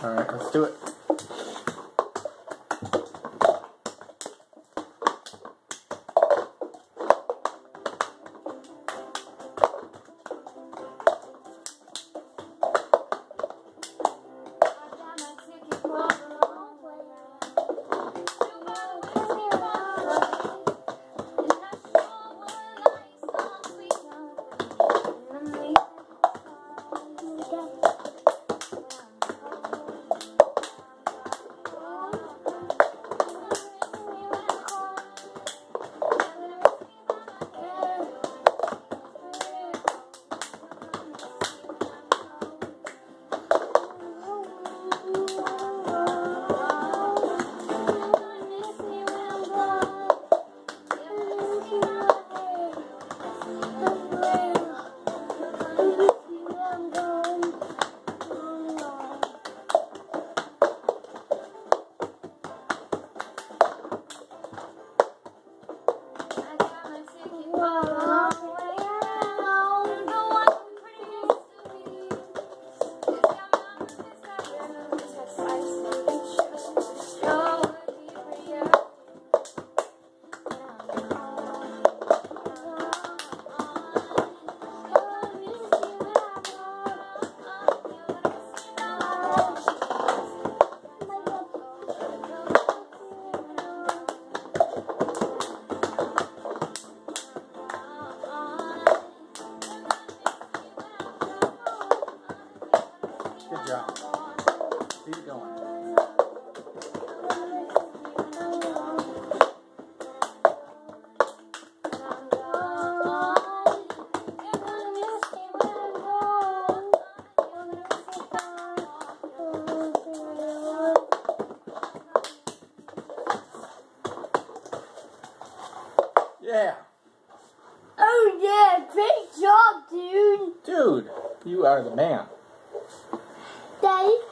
Alright, let's do it. Good job. Keep going. Yeah. Oh yeah, great job, dude. Dude, you are the man. Daddy,